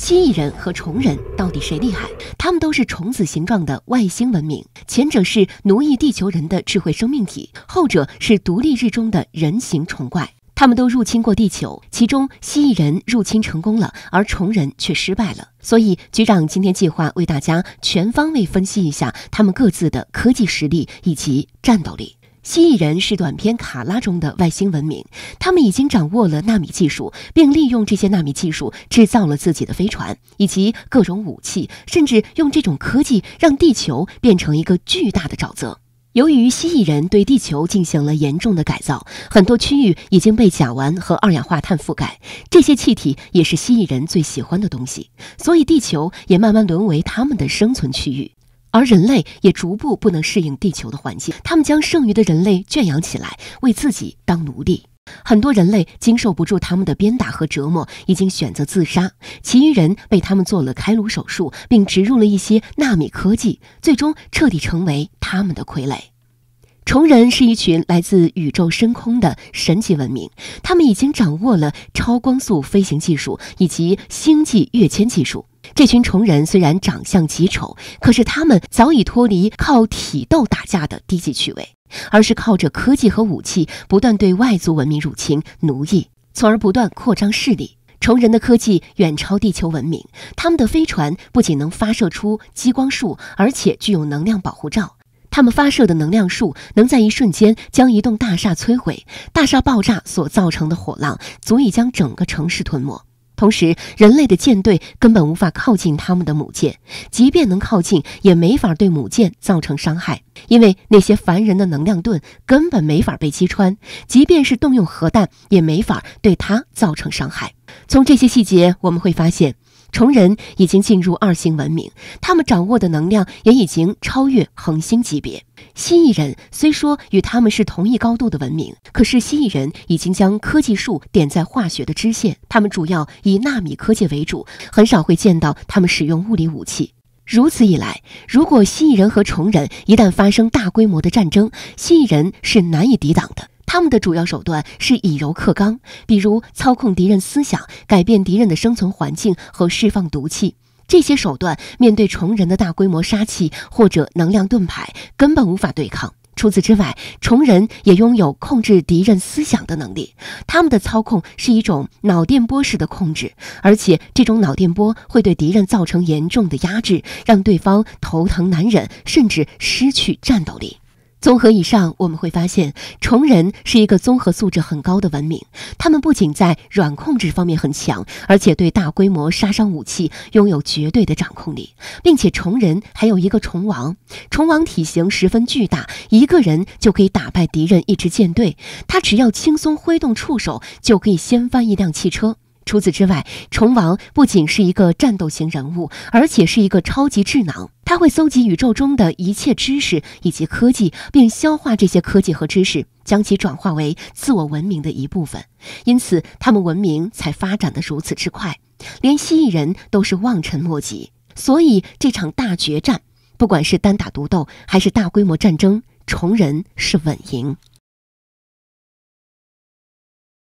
蜥蜴人和虫人到底谁厉害？他们都是虫子形状的外星文明，前者是奴役地球人的智慧生命体，后者是独立日中的人形虫怪。他们都入侵过地球，其中蜥蜴人入侵成功了，而虫人却失败了。所以局长今天计划为大家全方位分析一下他们各自的科技实力以及战斗力。蜥蜴人是短片《卡拉》中的外星文明，他们已经掌握了纳米技术，并利用这些纳米技术制造了自己的飞船以及各种武器，甚至用这种科技让地球变成一个巨大的沼泽。由于蜥蜴人对地球进行了严重的改造，很多区域已经被甲烷和二氧化碳覆盖，这些气体也是蜥蜴人最喜欢的东西，所以地球也慢慢沦为他们的生存区域。而人类也逐步不能适应地球的环境，他们将剩余的人类圈养起来，为自己当奴隶。很多人类经受不住他们的鞭打和折磨，已经选择自杀；其余人被他们做了开颅手术，并植入了一些纳米科技，最终彻底成为他们的傀儡。虫人是一群来自宇宙深空的神级文明，他们已经掌握了超光速飞行技术以及星际跃迁技术。这群虫人虽然长相极丑，可是他们早已脱离靠体斗打架的低级趣味，而是靠着科技和武器不断对外族文明入侵、奴役，从而不断扩张势力。虫人的科技远超地球文明，他们的飞船不仅能发射出激光束，而且具有能量保护罩。他们发射的能量束能在一瞬间将一栋大厦摧毁，大厦爆炸所造成的火浪足以将整个城市吞没。同时，人类的舰队根本无法靠近他们的母舰，即便能靠近，也没法对母舰造成伤害，因为那些凡人的能量盾根本没法被击穿，即便是动用核弹，也没法对它造成伤害。从这些细节，我们会发现。虫人已经进入二星文明，他们掌握的能量也已经超越恒星级别。蜥蜴人虽说与他们是同一高度的文明，可是蜥蜴人已经将科技树点在化学的支线，他们主要以纳米科技为主，很少会见到他们使用物理武器。如此一来，如果蜥蜴人和虫人一旦发生大规模的战争，蜥蜴人是难以抵挡的。他们的主要手段是以柔克刚，比如操控敌人思想、改变敌人的生存环境和释放毒气。这些手段面对虫人的大规模杀气或者能量盾牌，根本无法对抗。除此之外，虫人也拥有控制敌人思想的能力。他们的操控是一种脑电波式的控制，而且这种脑电波会对敌人造成严重的压制，让对方头疼难忍，甚至失去战斗力。综合以上，我们会发现，虫人是一个综合素质很高的文明。他们不仅在软控制方面很强，而且对大规模杀伤武器拥有绝对的掌控力，并且虫人还有一个虫王。虫王体型十分巨大，一个人就可以打败敌人一支舰队。他只要轻松挥动触手，就可以掀翻一辆汽车。除此之外，虫王不仅是一个战斗型人物，而且是一个超级智囊。他会搜集宇宙中的一切知识以及科技，并消化这些科技和知识，将其转化为自我文明的一部分。因此，他们文明才发展的如此之快，连蜥蜴人都是望尘莫及。所以，这场大决战，不管是单打独斗还是大规模战争，虫人是稳赢。